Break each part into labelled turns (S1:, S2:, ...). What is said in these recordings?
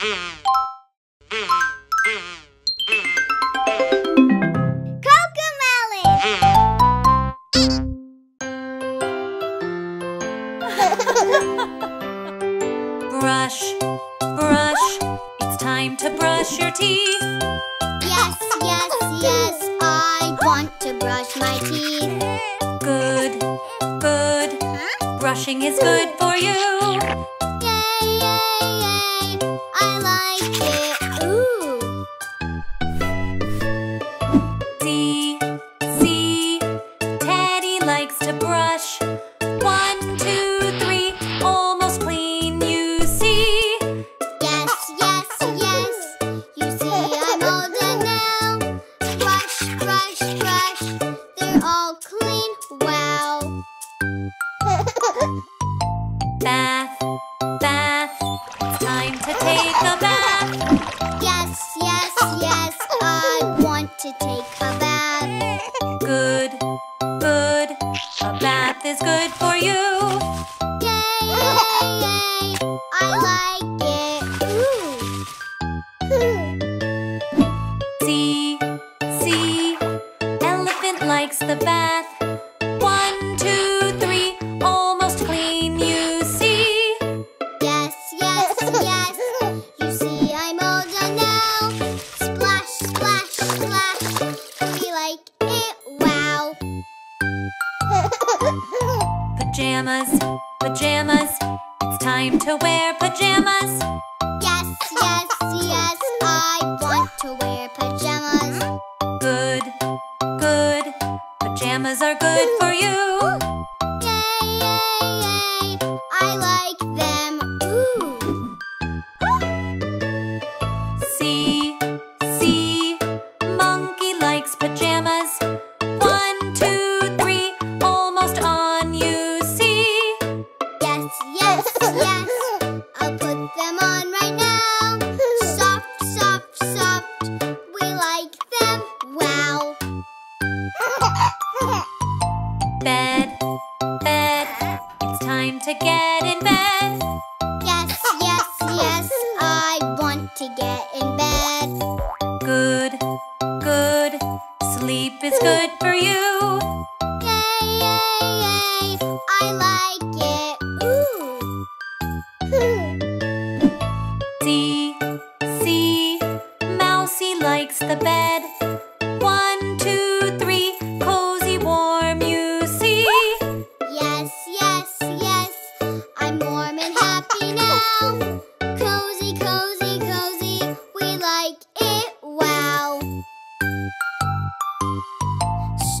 S1: brush, brush. It's time to brush your teeth.
S2: Yes, yes, yes, I want to brush my teeth.
S1: Good, good. Brushing is good for you. Brush. One, two, three. Almost clean, you see.
S2: Yes, yes, yes, you see I'm now. Brush, brush, brush, they're all clean. Wow.
S1: Bath. Is good for you. Pajamas, pajamas. It's time to wear pajamas.
S2: Yes, yes, yes, I want to wear pajamas.
S1: Good, good. Pajamas are good for you. To get in bed.
S2: Yes, yes, yes, I want to get in bed.
S1: Good, good. Sleep is good for you.
S2: Yay, yay, yay, I like it. Ooh.
S1: See, see. Mousy likes the bed.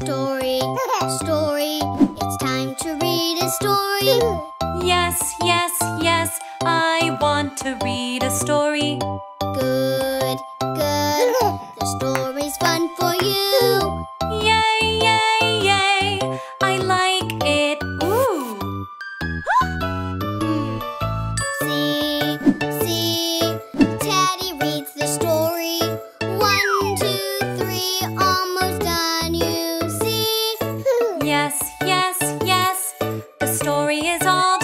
S2: Story, story, it's time to read a story.
S1: Yes, yes, ぞ